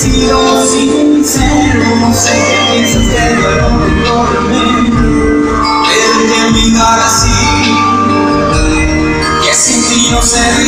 sido sincero, no sé qué piensas del dolor que corre Verte mirar así, que sin ti no sé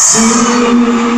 sin